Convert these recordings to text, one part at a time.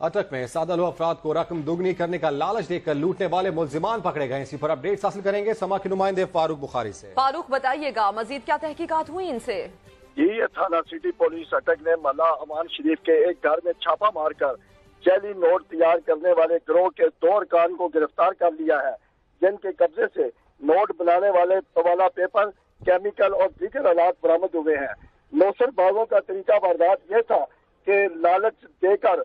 अटक में सादल अफराद को रकम दुगनी करने का लालच देकर लूटने वाले मुलजिमान पकड़े गए इसी पर अपडेट हासिल करेंगे समा के नुमाइंदे फारूक बुखारी से। फारूक बताइएगा मजीद क्या तहकीकात हुई इनसे? ये थाना सिटी पुलिस अटक ने मल्ला अमान शरीफ के एक घर में छापा मारकर जैली नोट तैयार करने वाले गिरोह के दो अरकान को गिरफ़्तार कर लिया है जिनके कब्जे से नोट बनाने वाले तवाला पेपर केमिकल और दीगर आलात बरामद हुए हैं। नौसर बागों का तरीका वारदात यह था कि लालच देकर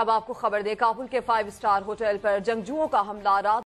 अब आपको खबर दें काबुल के फाइव स्टार होटल पर जंगजुओं का हमला रात